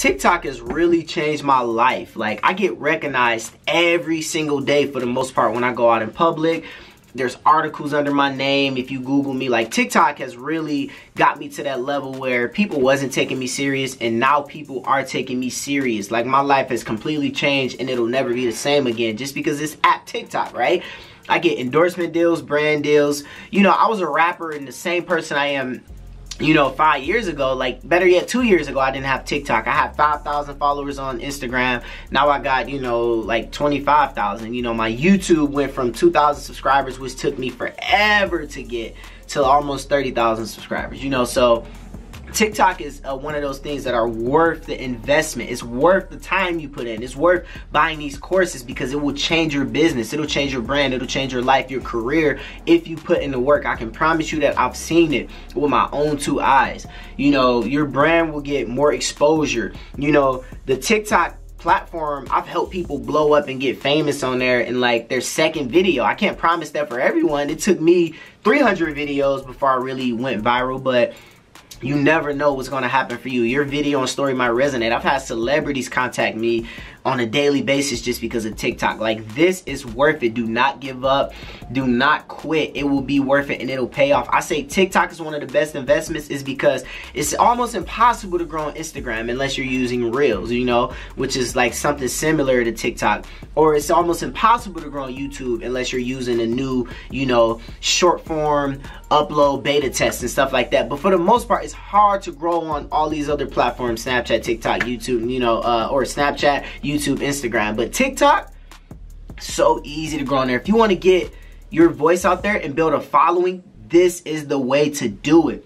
TikTok has really changed my life. Like I get recognized every single day for the most part when I go out in public. There's articles under my name if you Google me. Like TikTok has really got me to that level where people wasn't taking me serious and now people are taking me serious. Like my life has completely changed and it'll never be the same again just because this app TikTok, right? I get endorsement deals, brand deals. You know, I was a rapper and the same person I am you know, five years ago, like better yet, two years ago, I didn't have TikTok. I had 5,000 followers on Instagram. Now I got, you know, like 25,000. You know, my YouTube went from 2,000 subscribers, which took me forever to get, to almost 30,000 subscribers. You know, so TikTok is uh, one of those things that are worth the investment. It's worth the time you put in. It's worth buying these courses because it will change your business. It'll change your brand. It'll change your life, your career if you put in the work. I can promise you that I've seen it with my own two eyes. You know, your brand will get more exposure. You know, the TikTok platform I've helped people blow up and get famous on there in like their second video. I can't promise that for everyone. It took me 300 videos before I really went viral, but you never know what's going to happen for you. Your video and story might resonate. I've had celebrities contact me on a daily basis just because of TikTok. Like this is worth it. Do not give up. Do not quit. It will be worth it and it'll pay off. I say TikTok is one of the best investments is because it's almost impossible to grow on Instagram unless you're using Reels, you know, which is like something similar to TikTok. Or it's almost impossible to grow on YouTube unless you're using a new, you know, short form upload beta test and stuff like that. But for the most part, it's hard to grow on all these other platforms, Snapchat, TikTok, YouTube, you know, uh, or Snapchat, YouTube, Instagram. But TikTok, so easy to grow on there. If you want to get your voice out there and build a following, this is the way to do it.